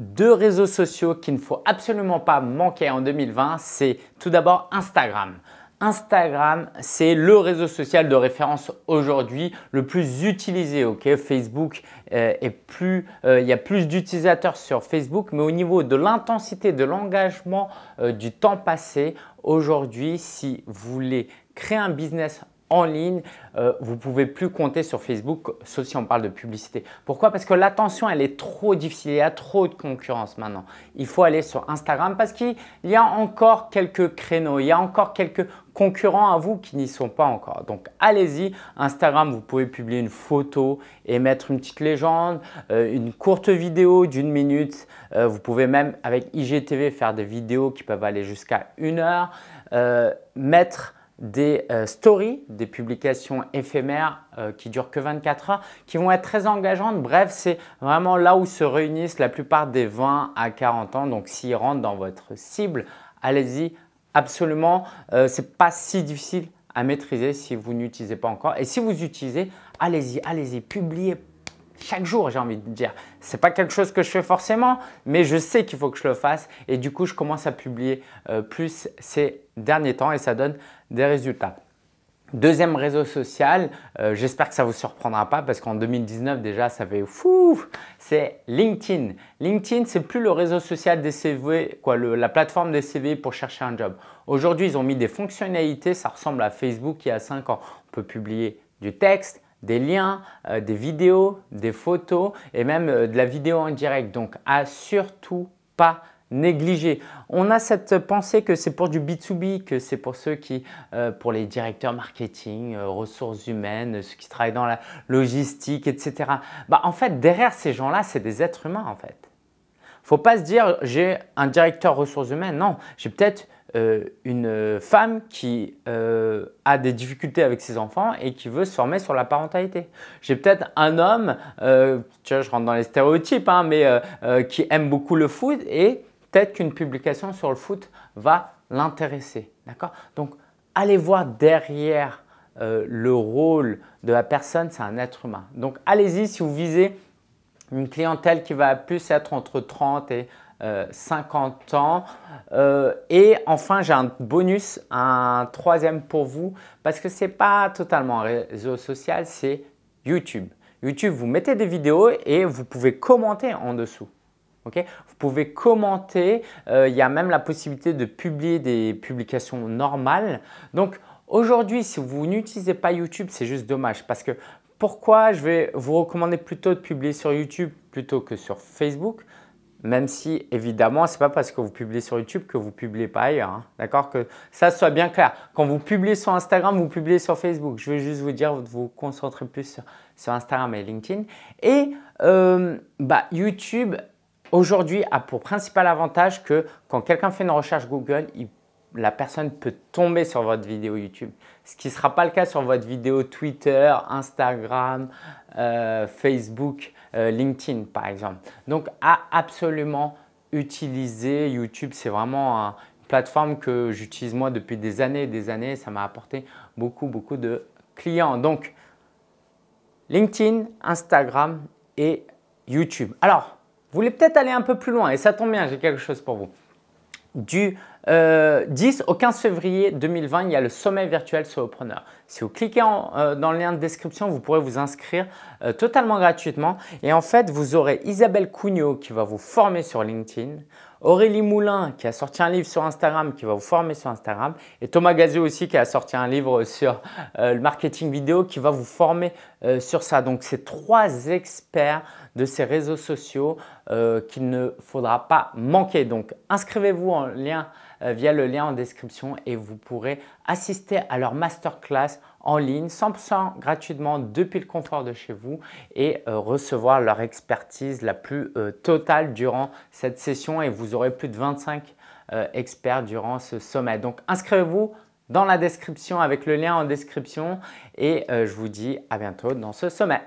deux réseaux sociaux qu'il ne faut absolument pas manquer en 2020, c'est tout d'abord Instagram. Instagram, c'est le réseau social de référence aujourd'hui le plus utilisé. Ok, Facebook euh, est plus, euh, il y a plus d'utilisateurs sur Facebook, mais au niveau de l'intensité, de l'engagement, euh, du temps passé, aujourd'hui, si vous voulez créer un business en ligne, euh, vous pouvez plus compter sur Facebook, sauf si on parle de publicité. Pourquoi? Parce que l'attention, elle est trop difficile, il y a trop de concurrence maintenant. Il faut aller sur Instagram parce qu'il y a encore quelques créneaux, il y a encore quelques concurrents à vous qui n'y sont pas encore. Donc allez-y, Instagram, vous pouvez publier une photo et mettre une petite légende, euh, une courte vidéo d'une minute. Euh, vous pouvez même avec IGTV faire des vidéos qui peuvent aller jusqu'à une heure. mettre des euh, stories, des publications éphémères euh, qui durent que 24 heures, qui vont être très engageantes. Bref, c'est vraiment là où se réunissent la plupart des 20 à 40 ans. Donc, s'ils rentrent dans votre cible, allez-y absolument. Euh, Ce n'est pas si difficile à maîtriser si vous n'utilisez pas encore. Et si vous utilisez, allez-y, allez-y, publiez chaque jour, j'ai envie de dire. Ce n'est pas quelque chose que je fais forcément, mais je sais qu'il faut que je le fasse. Et du coup, je commence à publier euh, plus ces derniers temps et ça donne des résultats. Deuxième réseau social, euh, j'espère que ça ne vous surprendra pas parce qu'en 2019 déjà ça fait fou, c'est LinkedIn. LinkedIn, c'est plus le réseau social des CV, quoi, la plateforme des CV pour chercher un job. Aujourd'hui, ils ont mis des fonctionnalités, ça ressemble à Facebook il y a 5 ans. On peut publier du texte, des liens, euh, des vidéos, des photos et même euh, de la vidéo en direct. Donc, à surtout pas négliger. On a cette pensée que c'est pour du B2B, que c'est pour ceux qui, euh, pour les directeurs marketing, ressources humaines, ceux qui travaillent dans la logistique, etc. Bah, en fait, derrière ces gens-là, c'est des êtres humains en fait. Faut pas se dire j'ai un directeur ressources humaines. Non, j'ai peut-être euh, une femme qui euh, a des difficultés avec ses enfants et qui veut se former sur la parentalité. J'ai peut-être un homme, euh, tu vois, je rentre dans les stéréotypes, hein, mais qui aime beaucoup le foot et peut-être qu'une publication sur le foot va l'intéresser. D'accord? Donc, allez voir derrière le rôle de la personne, c'est un être humain. Donc, allez-y si vous visez une clientèle qui va plus être entre 30 et 50 euh, ans. Euh, et enfin, j'ai un bonus, un troisième pour vous, parce que ce n'est pas totalement un réseau social, c'est YouTube. YouTube, vous mettez des vidéos et vous pouvez commenter en dessous. Okay vous pouvez commenter, euh, il y a même la possibilité de publier des publications normales. Donc aujourd'hui, si vous n'utilisez pas YouTube, c'est juste dommage parce que pourquoi je vais vous recommander plutôt de publier sur YouTube plutôt que sur Facebook même si, évidemment, ce n'est pas parce que vous publiez sur YouTube que vous ne publiez pas ailleurs. Hein. D'accord? Que ça soit bien clair. Quand vous publiez sur Instagram, vous publiez sur Facebook. Je veux juste vous dire de vous concentrer plus sur, Instagram et LinkedIn. Et euh, bah, YouTube, aujourd'hui, a pour principal avantage que quand quelqu'un fait une recherche Google, la personne peut tomber sur votre vidéo YouTube. Ce qui ne sera pas le cas sur votre vidéo Twitter, Instagram, euh, Facebook. Euh, LinkedIn par exemple. Donc à absolument utiliser YouTube. C'est vraiment une plateforme que j'utilise moi depuis des années et des années. Ça m'a apporté beaucoup, beaucoup de clients. Donc LinkedIn, Instagram et YouTube. Alors, vous voulez peut-être aller un peu plus loin et ça tombe bien, j'ai quelque chose pour vous. Du 10 euh, au 15 février 2020, il y a le sommet virtuel Solopreneur. Si vous cliquez euh, dans le lien de description, vous pourrez vous inscrire euh, totalement gratuitement. Et en fait, vous aurez Isabelle Cugnot qui va vous former sur LinkedIn, Aurélie Moulin qui a sorti un livre sur Instagram qui va vous former sur Instagram et Thomas Gazio aussi qui a sorti un livre sur le marketing vidéo qui va vous former sur ça. Donc, c'est trois experts de ces réseaux sociaux qu'il ne faudra pas manquer. Donc, inscrivez-vous en lien euh, via le lien en description et vous pourrez assister à leur masterclass en ligne 100% gratuitement depuis le confort de chez vous et euh, recevoir leur expertise la plus euh, totale durant cette session et vous aurez plus de 25 experts durant ce sommet. Donc inscrivez-vous dans la description avec le lien en description et je vous dis à bientôt dans ce sommet.